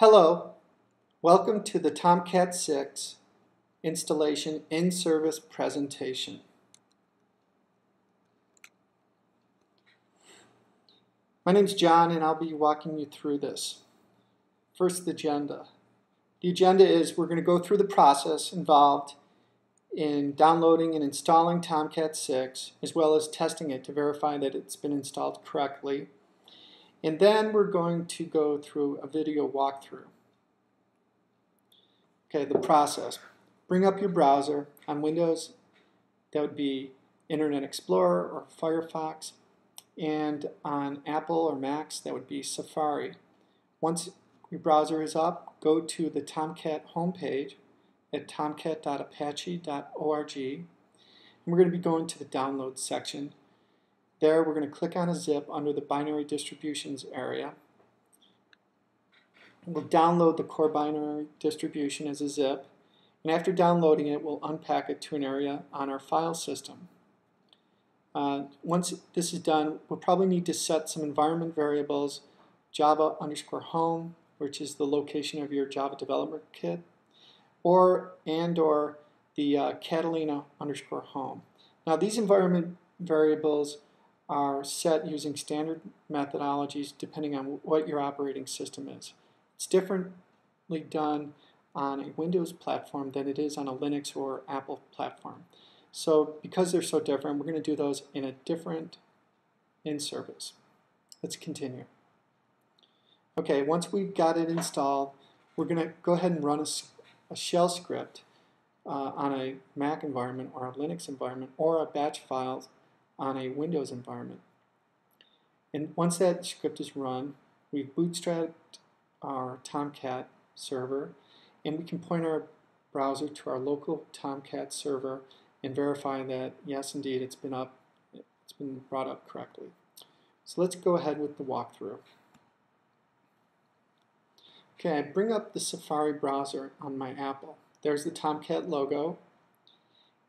Hello, welcome to the Tomcat 6 installation in-service presentation. My name is John and I'll be walking you through this. First, the agenda. The agenda is we're going to go through the process involved in downloading and installing Tomcat 6 as well as testing it to verify that it's been installed correctly and then we're going to go through a video walkthrough. Okay, the process. Bring up your browser. On Windows, that would be Internet Explorer or Firefox. And on Apple or Macs, that would be Safari. Once your browser is up, go to the Tomcat homepage at tomcat.apache.org. And we're going to be going to the download section there, we're going to click on a zip under the binary distributions area. We'll download the core binary distribution as a zip, and after downloading it, we'll unpack it to an area on our file system. Uh, once this is done, we'll probably need to set some environment variables, java underscore home, which is the location of your Java development kit, or and or the uh, Catalina underscore home. Now these environment variables are set using standard methodologies depending on what your operating system is. It's differently done on a Windows platform than it is on a Linux or Apple platform. So because they're so different, we're going to do those in a different in-service. Let's continue. Okay, once we've got it installed, we're going to go ahead and run a, a shell script uh, on a Mac environment or a Linux environment or a batch file on a Windows environment. And once that script is run, we've bootstrapped our Tomcat server, and we can point our browser to our local Tomcat server and verify that, yes, indeed, it's been up, it's been brought up correctly. So let's go ahead with the walkthrough. Okay, I bring up the Safari browser on my Apple. There's the Tomcat logo,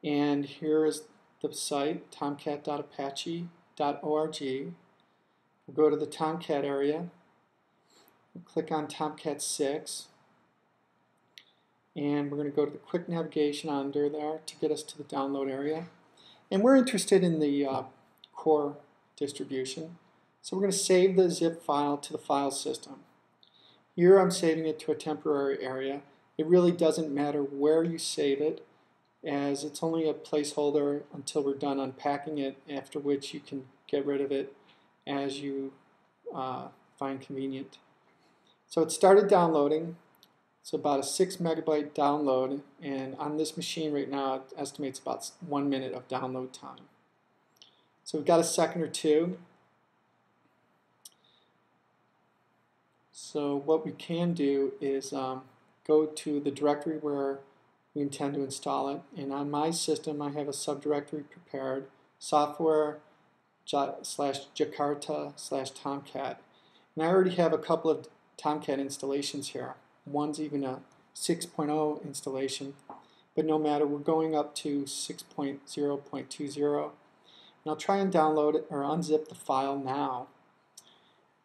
and here is the site, tomcat.apache.org. We'll go to the Tomcat area, we'll click on Tomcat 6, and we're going to go to the quick navigation under there to get us to the download area. And we're interested in the uh, core distribution. So we're going to save the zip file to the file system. Here I'm saving it to a temporary area. It really doesn't matter where you save it as it's only a placeholder until we're done unpacking it, after which you can get rid of it as you uh, find convenient. So it started downloading. It's about a 6 megabyte download, and on this machine right now, it estimates about one minute of download time. So we've got a second or two. So what we can do is um, go to the directory where we intend to install it. And on my system, I have a subdirectory prepared, software slash Jakarta slash Tomcat. And I already have a couple of Tomcat installations here. One's even a 6.0 installation, but no matter, we're going up to 6.0.20. And I'll try and download it or unzip the file now.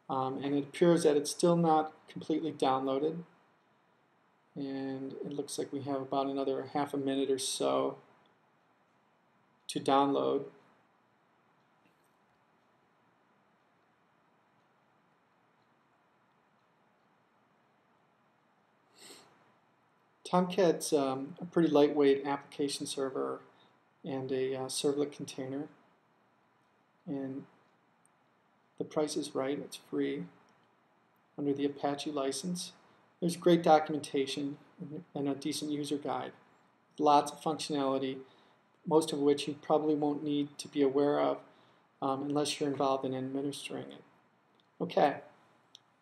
Um, and it appears that it's still not completely downloaded and it looks like we have about another half a minute or so to download. Tomcat's um, a pretty lightweight application server and a uh, servlet container and the price is right, it's free under the Apache license. There's great documentation and a decent user guide. Lots of functionality, most of which you probably won't need to be aware of um, unless you're involved in administering it. Okay,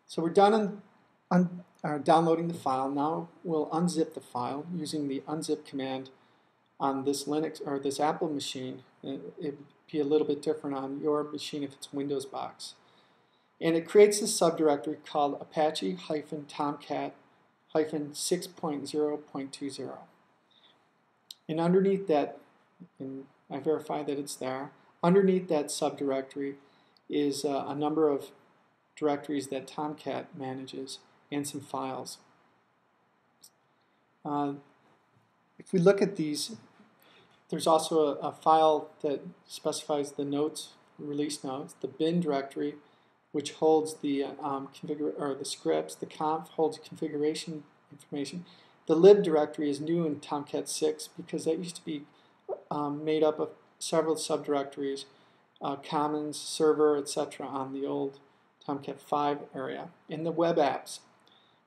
so we're done on, on uh, downloading the file. Now we'll unzip the file using the unzip command on this Linux or this Apple machine. It would be a little bit different on your machine if it's Windows box. And it creates a subdirectory called apache-tomcat-6.0.20. And underneath that, and I verify that it's there, underneath that subdirectory is uh, a number of directories that Tomcat manages. and some files. Uh, if we look at these, there's also a, a, file that specifies the notes, release notes, the bin directory, which holds the um, configure or the scripts. The conf holds configuration information. The lib directory is new in Tomcat 6 because that used to be um, made up of several subdirectories, uh, commons, server, etc. on the old Tomcat 5 area. In the web apps,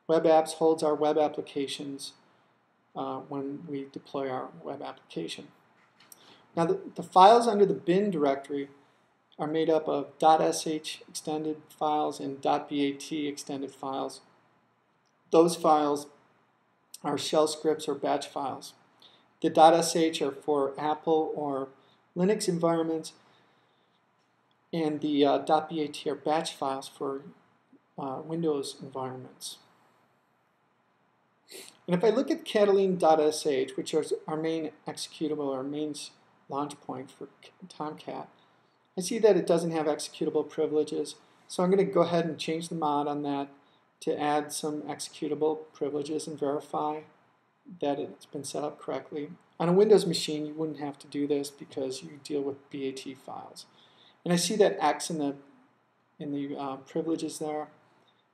web apps holds our web applications uh, when we deploy our web application. Now the, the files under the bin directory are made up of .sh extended files and .bat extended files. Those files are shell scripts or batch files. The .sh are for Apple or Linux environments, and the uh, .bat are batch files for uh, Windows environments. And if I look at Catalina.sh, which is our main executable, our main launch point for Tomcat, I see that it doesn't have executable privileges. So I'm going to go ahead and change the mod on that to add some executable privileges and verify that it's been set up correctly. On a Windows machine, you wouldn't have to do this because you deal with BAT files. And I see that X in the in the uh, privileges there.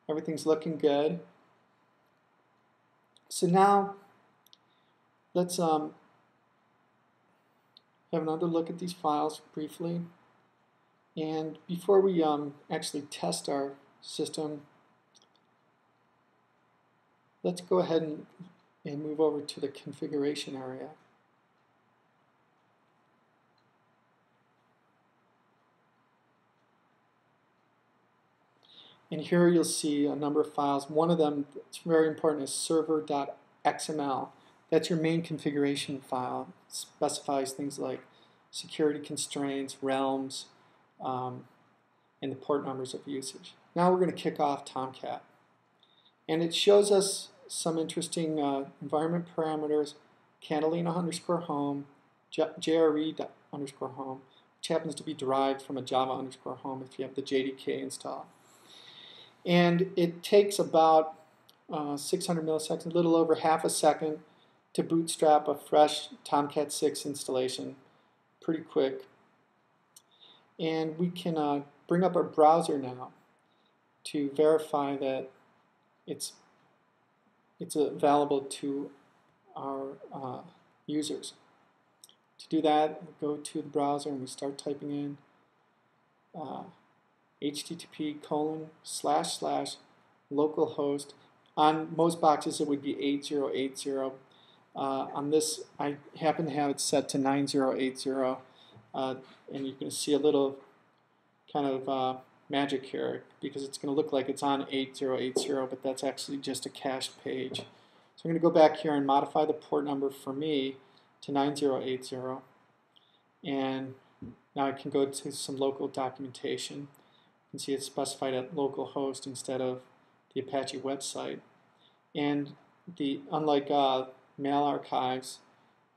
Everything's looking good. So now let's um, have another look at these files briefly. And before we um, actually test our system, let's go ahead and, and move over to the configuration area. And here you'll see a number of files. One of them that's very important is server.xml. That's your main configuration file. It specifies things like security constraints, realms, um, and the port numbers of usage. Now we're going to kick off Tomcat. And it shows us some interesting uh, environment parameters, Catalina underscore home, JRE underscore home, which happens to be derived from a Java underscore home if you have the JDK installed. And it takes about uh, 600 milliseconds, a little over half a second, to bootstrap a fresh Tomcat 6 installation pretty quick. And we can uh, bring up our browser now to verify that it's, it's available to our uh, users. To do that, we go to the browser and we start typing in uh, http colon slash slash localhost. On most boxes it would be 8080. Uh, on this I happen to have it set to 9080 uh, and you can see a little kind of uh, magic here because it's going to look like it's on 8080 but that's actually just a cached page. So I'm going to go back here and modify the port number for me to 9080 and now I can go to some local documentation can see it's specified at localhost instead of the Apache website. And the unlike uh, mail archives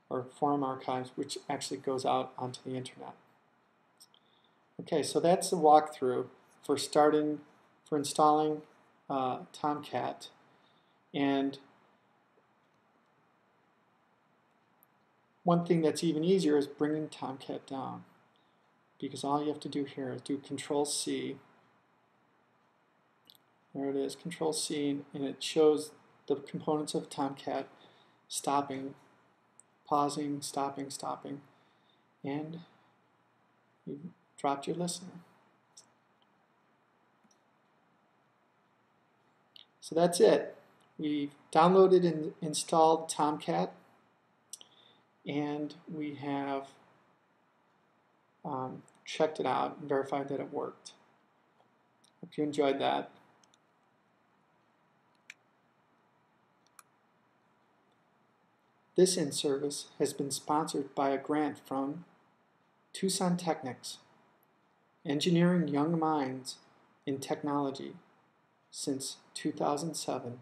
or forum archives, which actually goes out onto the internet. Okay, so that's the walkthrough for starting, for installing uh, Tomcat. And one thing that's even easier is bringing Tomcat down because all you have to do here is do Control C. There it is, Control C, and it shows the components of Tomcat stopping, pausing, stopping, stopping, and you dropped your listener. So that's it. We've downloaded and installed Tomcat, and we have um, checked it out and verified that it worked. Hope you enjoyed that. This in-service has been sponsored by a grant from Tucson Technics, engineering young minds in technology since 2007.